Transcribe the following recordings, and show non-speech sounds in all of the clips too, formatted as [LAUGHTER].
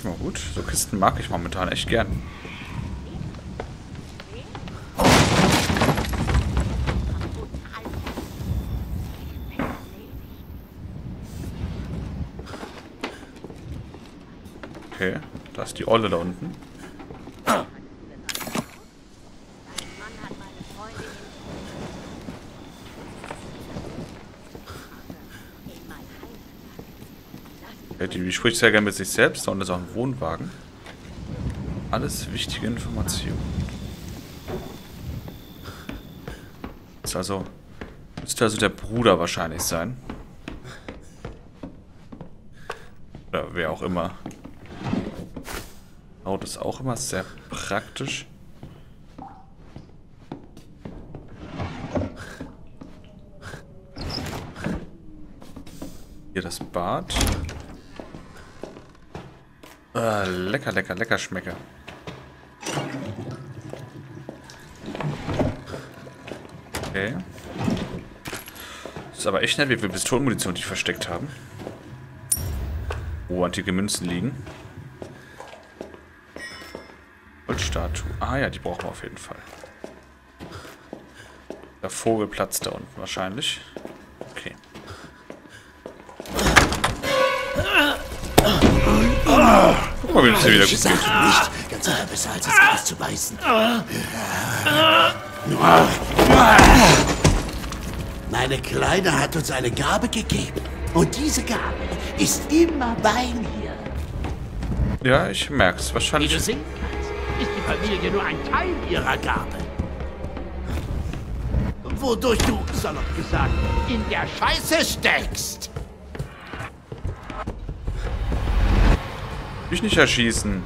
schon mal gut. So Kisten mag ich momentan echt gern. Okay, da ist die Olle da unten. Okay, die spricht sehr gerne mit sich selbst. Da unten ist auch ein Wohnwagen. Alles wichtige Informationen. Ist also, müsste also der Bruder wahrscheinlich sein. Oder wer auch immer. Auto ist auch immer sehr praktisch. Hier das Bad. Äh, lecker, lecker, lecker schmecke. Okay. Das ist aber echt nett, wie viel Pistolenmunition die versteckt haben. Wo antike Münzen liegen. Holzstatue. Ah ja, die brauchen wir auf jeden Fall. Der Vogelplatz da unten wahrscheinlich. Okay. Guck mal, wie das hier wieder gut geht. Nicht ganz sicher besser als das Gras zu beißen. Meine Kleine hat uns eine Gabe gegeben. Und diese Gabe ist immer bei mir. Ja, ich merk's. Wie Wahrscheinlich. du sehen kannst, ist die Familie nur ein Teil ihrer Gabe. Wodurch du, salopp gesagt, in der Scheiße steckst. Mich nicht erschießen.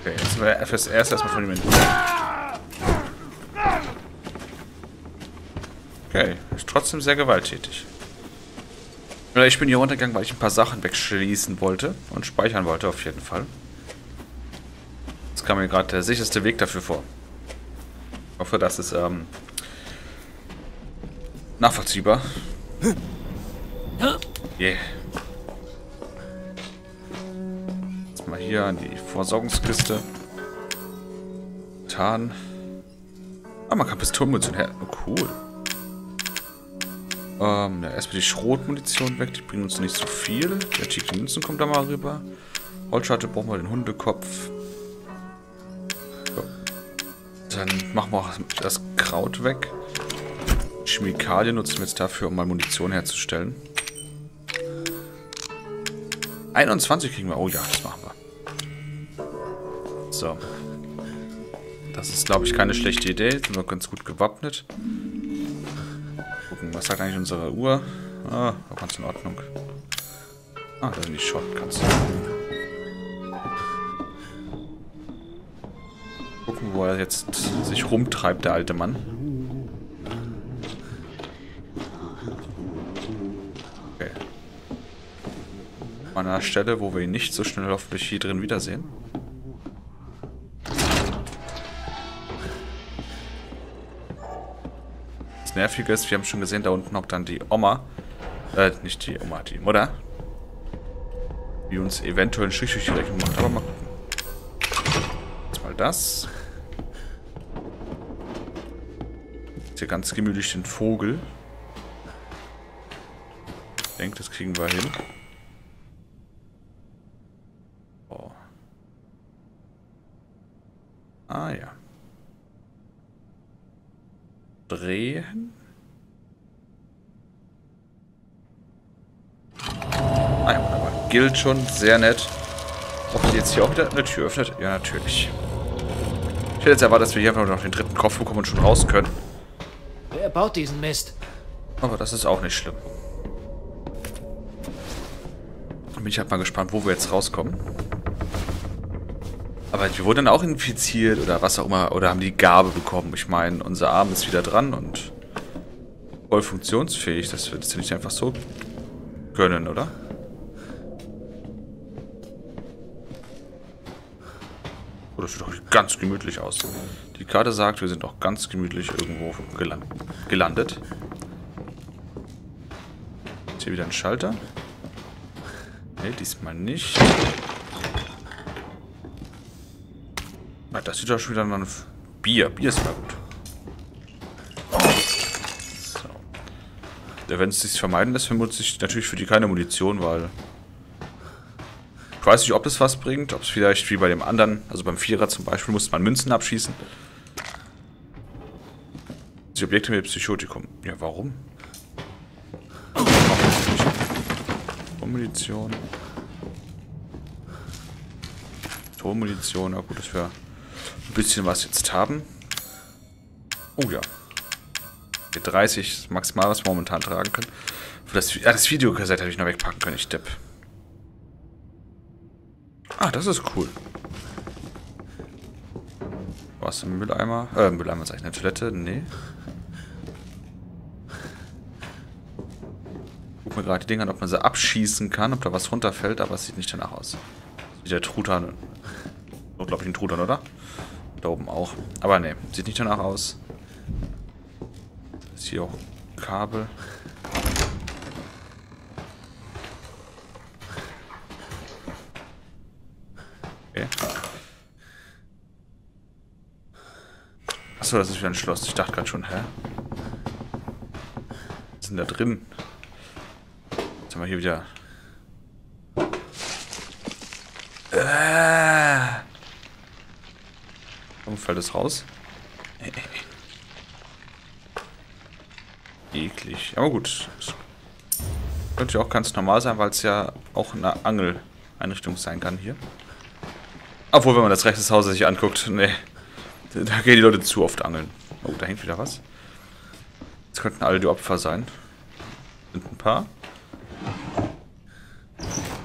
Okay, jetzt wäre fürs erste erstmal von ihm. Okay, ist trotzdem sehr gewalttätig. Ich bin hier runtergegangen, weil ich ein paar Sachen wegschließen wollte und speichern wollte, auf jeden Fall. Jetzt kam mir gerade der sicherste Weg dafür vor. Ich hoffe, das ist ähm, nachvollziehbar. Yeah. Jetzt mal hier an die Versorgungskiste. Tarn. Ah, man kann Pistolenmunition her. Oh, cool. Ähm, ja, erstmal die Schrotmunition weg, die bringen uns nicht so viel. Die antike Münzen kommt da mal rüber. Holzscharte brauchen wir den Hundekopf. So. Dann machen wir auch das Kraut weg. Chemikalien nutzen wir jetzt dafür, um mal Munition herzustellen. 21 kriegen wir. Oh ja, das machen wir. So. Das ist, glaube ich, keine schlechte Idee. Sind wir ganz gut gewappnet gucken, was sagt eigentlich unsere Uhr? Ah, war ganz in Ordnung. Ah, da sind die Shotguns. Gucken, wo er jetzt sich rumtreibt, der alte Mann. Okay. An einer Stelle, wo wir ihn nicht so schnell hoffentlich hier drin wiedersehen. Nervige wir haben schon gesehen, da unten hockt dann die Oma. Äh, nicht die Oma, die Mutter. Die uns eventuell einen Strich durch die Rechnung macht. Aber mal gucken. Jetzt mal das. Jetzt hier ganz gemütlich den Vogel. Ich denke, das kriegen wir hin. Oh. Ah ja. Drehen. Ah ja, Gilt schon, sehr nett. Ob sie jetzt hier auch wieder eine Tür öffnet? Ja, natürlich. Ich hätte jetzt erwartet, dass wir hier einfach noch den dritten Kopf bekommen und schon raus können. Wer baut diesen Mist? Aber das ist auch nicht schlimm. Bin ich halt mal gespannt, wo wir jetzt rauskommen. Aber wir wurden dann auch infiziert oder was auch immer. Oder haben die Gabe bekommen. Ich meine, unser Arm ist wieder dran und voll funktionsfähig. Das wird ja nicht einfach so gönnen, oder? Oh, das sieht doch ganz gemütlich aus. Die Karte sagt, wir sind auch ganz gemütlich irgendwo geland gelandet. Ist hier wieder ein Schalter. Ne, diesmal nicht. Ah, das sieht doch schon wieder nach Bier. Bier ist mal gut. So. Wenn es sich vermeiden lässt, vermutze ich natürlich für die keine Munition, weil weiß nicht, ob es was bringt, ob es vielleicht wie bei dem anderen, also beim Vierer zum Beispiel, musste man Münzen abschießen. Die Objekte mit Psychotikum. Ja, warum? Munition. Tonmunition, na gut, dass wir ein bisschen was jetzt haben. Oh ja. 30 maximal, was wir momentan tragen können. Das, ja, das Videokassette hätte ich noch wegpacken können, ich depp. Ah, das ist cool. Was im Mülleimer? Äh, Mülleimer sag ich, eine Toilette? Nee. Guck mir gerade die Dinger an, ob man sie abschießen kann, ob da was runterfällt, aber es sieht nicht danach aus. Wie der Truthahn. So, glaube ich, ein Truthahn, oder? Da oben auch. Aber ne, sieht nicht danach aus. Ist hier auch Kabel. Okay. Achso, das ist wieder ein Schloss. Ich dachte gerade schon, hä? Was ist denn da drin? Jetzt haben wir hier wieder... Äh. Warum fällt es raus? [LAUGHS] Eklig. Aber gut. Das könnte ja auch ganz normal sein, weil es ja auch eine Angeleinrichtung sein kann hier. Obwohl, wenn man das rechte Haus sich anguckt, nee. Da gehen die Leute zu oft angeln. Oh, da hängt wieder was. Das könnten alle die Opfer sein. Sind ein paar.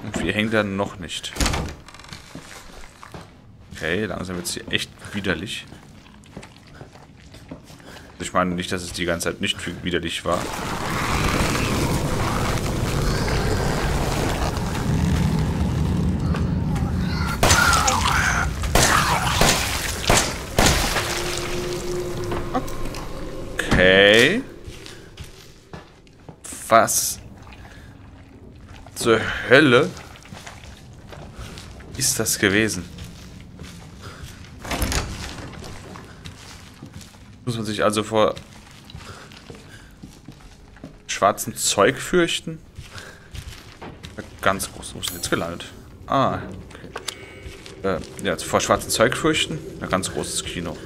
Und wir hängen da noch nicht. Okay, langsam wird sie echt widerlich. Ich meine nicht, dass es die ganze Zeit nicht widerlich war. Was zur Hölle ist das gewesen? Muss man sich also vor schwarzem Zeug fürchten? Ganz groß. Wo ist denn jetzt gelandet? Ah, okay. Äh, ja, vor schwarzem Zeug fürchten? Ein ganz großes Kino.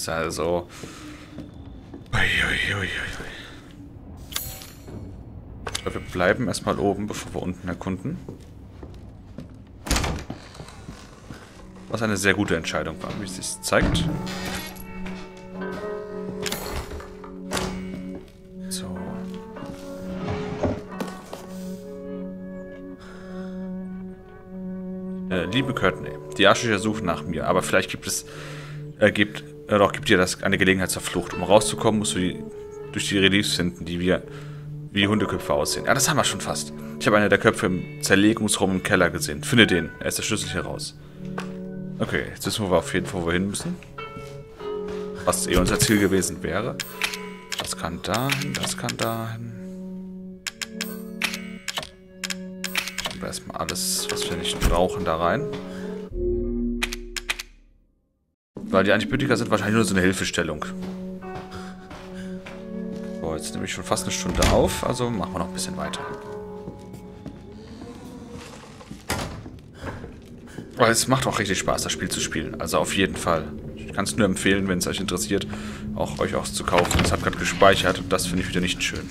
Ist also... Uiuiuiui. Wir bleiben erstmal oben, bevor wir unten erkunden. Was eine sehr gute Entscheidung war, wie es sich zeigt. So. Äh, liebe Courtney, die Arschlöcher suchen nach mir, aber vielleicht gibt es, äh, gibt, äh, doch gibt dir das eine Gelegenheit zur Flucht. Um rauszukommen, musst du die, durch die Reliefs finden, die wir wie Hundeköpfe aussehen. Ja, das haben wir schon fast. Ich habe einen der Köpfe im Zerlegungsraum im Keller gesehen. Finde den. Er ist der Schlüssel hier raus. Okay, jetzt wissen wir auf jeden Fall, wo wir hin müssen. Was eh unser Ziel gewesen wäre. Das kann dahin, das kann dahin. Erstmal alles, was wir nicht brauchen, da rein. Weil die Antibiotika sind wahrscheinlich nur so eine Hilfestellung. So, jetzt nehme ich schon fast eine Stunde auf, also machen wir noch ein bisschen weiter. Aber es macht auch richtig Spaß, das Spiel zu spielen. Also auf jeden Fall. Ich kann es nur empfehlen, wenn es euch interessiert, auch euch auch zu kaufen. Es hat gerade gespeichert und das finde ich wieder nicht schön.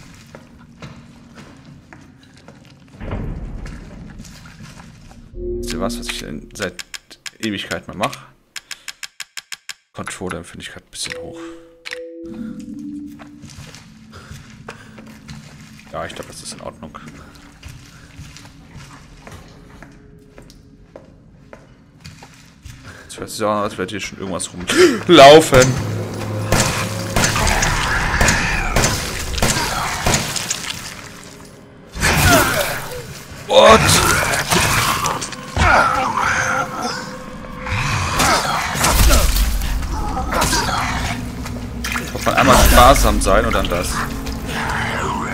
Wisst ihr was, was ich seit Ewigkeit mal mache? Controller finde ich gerade ein bisschen hoch. Ja, ich glaube, das ist in Ordnung. Jetzt hört sich an, als wäre hier schon irgendwas rumlaufen. [LAUGHS] What? Sparsam sein und dann das.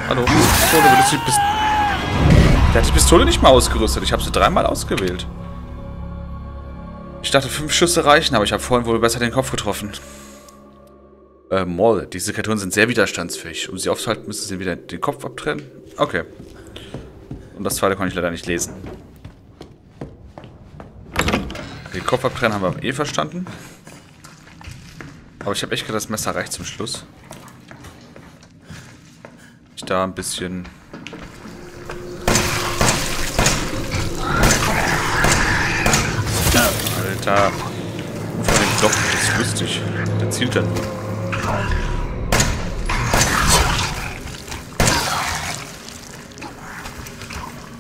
Hallo? Pistole, willst du die Pist Der hat die Pistole nicht mal ausgerüstet. Ich habe sie dreimal ausgewählt. Ich dachte, fünf Schüsse reichen, aber ich habe vorhin wohl besser den Kopf getroffen. Äh, Moll. Diese Kreaturen sind sehr widerstandsfähig. Um sie aufzuhalten, müssen sie wieder den Kopf abtrennen. Okay. Und das zweite konnte ich leider nicht lesen. Den Kopf abtrennen haben wir eh verstanden. Aber ich habe echt gedacht, das Messer reicht zum Schluss. Ich da ein bisschen... Alter. Vor dem Job, das ist lustig. Der zielt dann nur.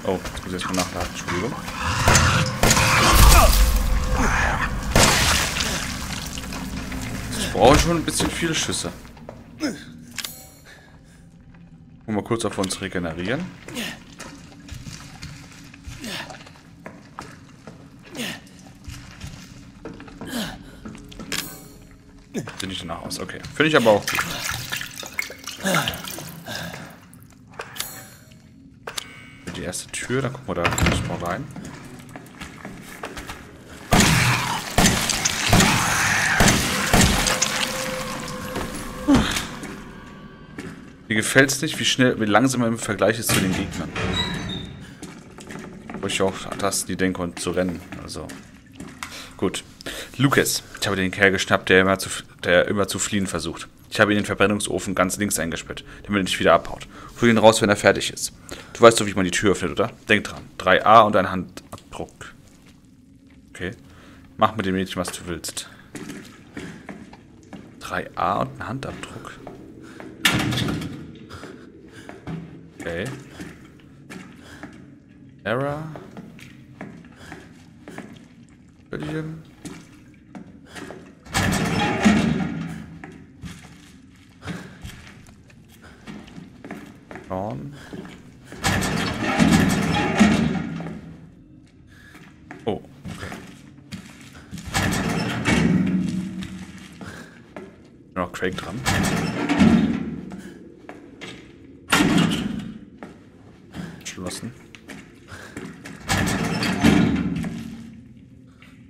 Oh, jetzt muss ich erstmal nachladen. Entschuldigung. Ich brauche schon ein bisschen viele Schüsse. Mal kurz auf uns regenerieren. Sieht nicht danach aus. Okay. Finde ich aber auch gut. Die erste Tür, dann gucken wir da mal rein. Mir gefällt es nicht, wie schnell, wie langsam er im Vergleich ist zu den Gegnern. Wo ich auch Tasten die denke und zu rennen. Also. Gut. Lucas. Ich habe den Kerl geschnappt, der immer zu, der immer zu fliehen versucht. Ich habe ihn in den Verbrennungsofen ganz links eingesperrt, damit er nicht wieder abhaut. Hol ihn raus, wenn er fertig ist. Du weißt doch, wie man die Tür öffnet, oder? Denk dran. 3a und ein Handabdruck. Okay. Mach mit dem Mädchen, was du willst. 3a und ein Handabdruck. Okay. Error. William. On. Noch Craig dran. Geschlossen.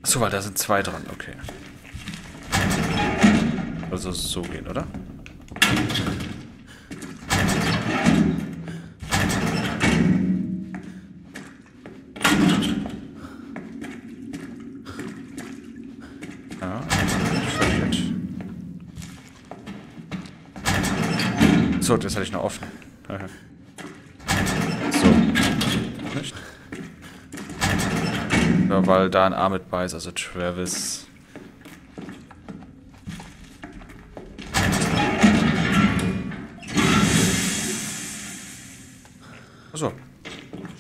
Achso, weil da sind zwei dran, okay. Also so gehen, oder? So, das hatte ich noch offen. So. Nicht? Ja, weil da ein mit bei ist, also Travis. Achso.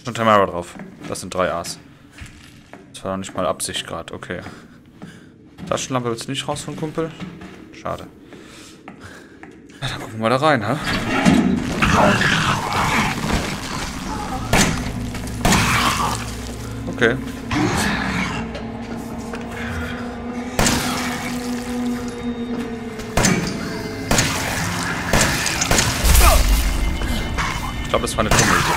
Schon Tamara drauf. Das sind drei A's. Das war noch nicht mal Absicht gerade, okay. Taschenlampe willst du nicht raus von Kumpel? Schade. Ja, dann gucken wir da rein, ha? Okay. Glaube, das war eine dumme Idee.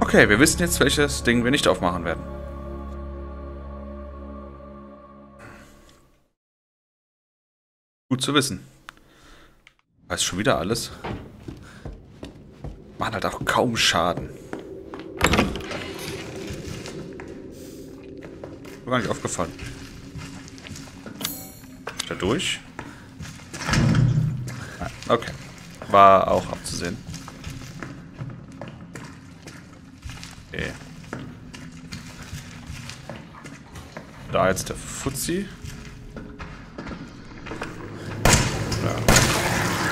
Okay, wir wissen jetzt, welches Ding wir nicht aufmachen werden. Gut zu wissen. Weiß schon wieder alles. Machen halt auch kaum Schaden. Mir gar nicht aufgefallen. Er durch? Okay. War auch abzusehen. Okay. Da jetzt der Fuzzi.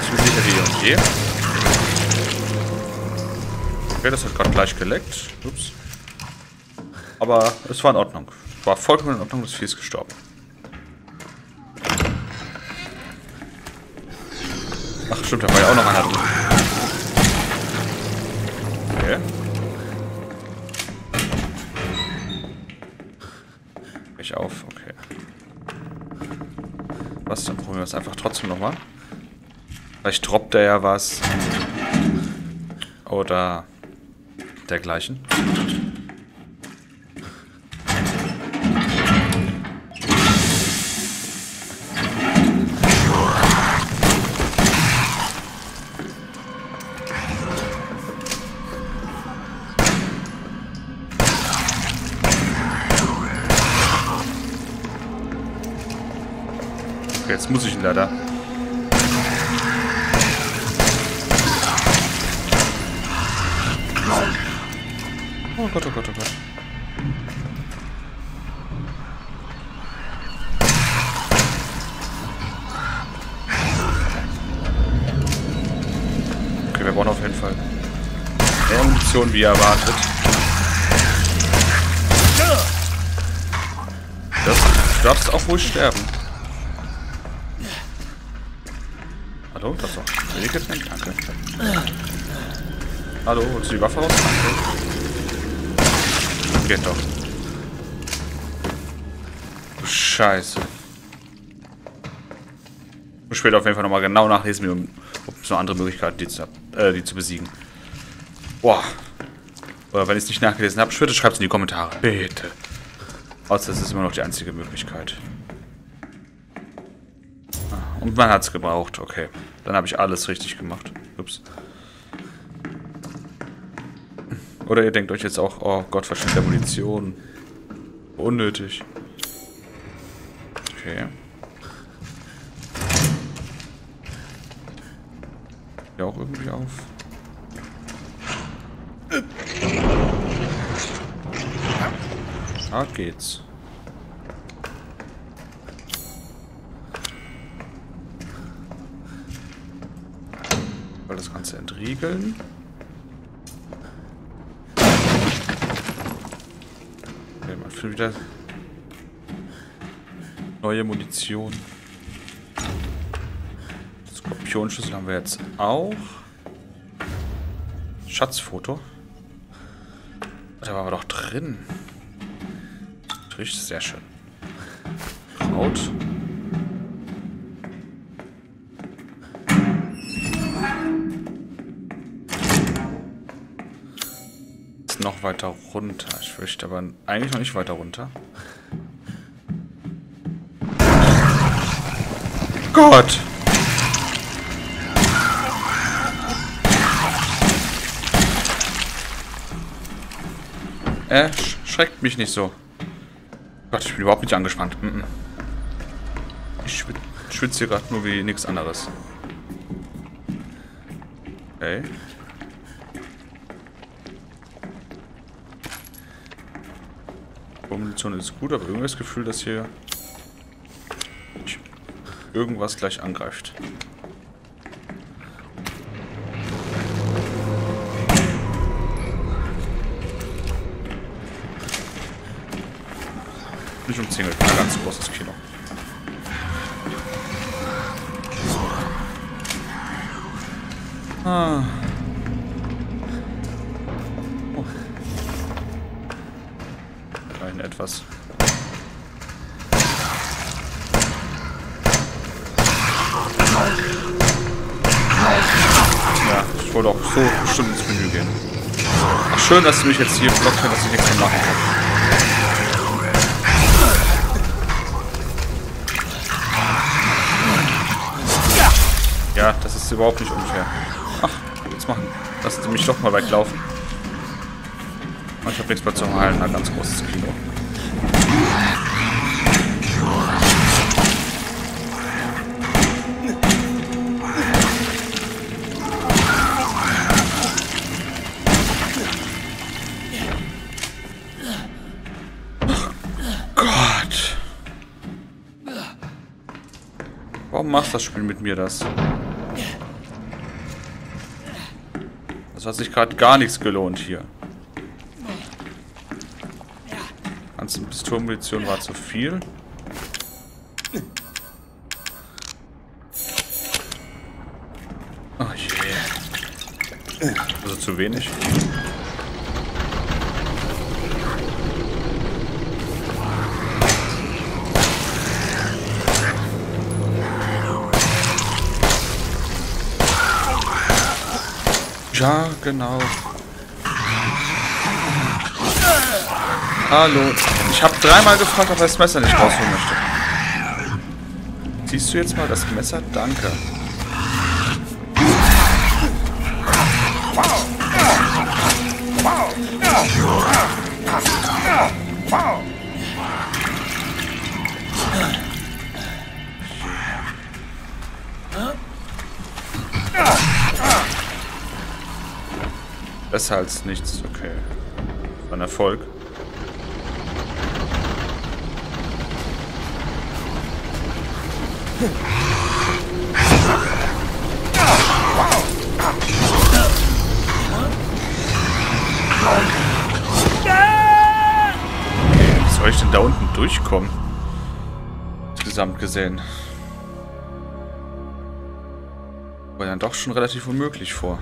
Zu sicher wie und je. Okay, das hat gerade gleich geleckt. Ups. Aber es war in Ordnung. War vollkommen in Ordnung, das Vieh ist gestorben. Stimmt, da war ja auch noch einer drin. Okay. Ich auf, okay. Was, dann probieren wir es einfach trotzdem nochmal. Vielleicht droppt er ja was. Oder dergleichen. Leider. Oh Gott, oh Gott, oh Gott. Okay, wir brauchen auf jeden Fall mehr Munition wie erwartet. Das, du darfst auch ruhig sterben. Hallo, das war Medikament, danke. Hallo, holst du die Waffe raus? Danke. Geht doch. Du Scheiße. Ich muss später auf jeden Fall nochmal genau nachlesen, ob es noch andere Möglichkeiten die äh, die zu besiegen. Boah. Oder wenn ich es nicht nachgelesen habe, bitte schreibt es in die Kommentare. Bitte. Außer es ist immer noch die einzige Möglichkeit. Ah, und man hat es gebraucht, okay. Dann habe ich alles richtig gemacht. Ups. Oder ihr denkt euch jetzt auch, oh Gott, verschwindet Munition. Unnötig. Okay. Ja, auch irgendwie auf. Da geht's. Weil das Ganze entriegeln. Okay, man findet wieder neue Munition. Skorpionschlüssel haben wir jetzt auch. Schatzfoto. Da waren wir doch drin. Natürlich sehr schön. Kraut. Weiter runter. Ich fürchte aber eigentlich noch nicht weiter runter. Gott! Er schreckt mich nicht so. Gott, ich bin überhaupt nicht angespannt. Ich schwit schwitze hier gerade nur wie nichts anderes. Okay. Munition ist gut, aber irgendwie das Gefühl, dass hier irgendwas gleich angreift. Nicht umzingelt, ein ganz großes Kino. Ah. Etwas. Ja, ich wollte auch so bestimmt ins Menü gehen. Ach, schön, dass du mich jetzt hier blockt, dass ich nichts mehr machen kann. Ja, das ist überhaupt nicht unfair. Ach, jetzt machen. Lassen Sie mich doch mal weglaufen. Ich habe nichts mehr zu heilen. Ein ganz großes Kino. das Spiel mit mir das. Das hat sich gerade gar nichts gelohnt hier. Ganze Pistolenmunition war zu viel. Oh je. Yeah. Also zu wenig. Ja, genau. Hallo. Ich habe dreimal gefragt, ob er das Messer nicht rausholen möchte. Siehst du jetzt mal das Messer? Danke. Besser als nichts, okay. Ein Erfolg. Wie soll ich denn da unten durchkommen? Insgesamt gesehen. War dann doch schon relativ unmöglich vor.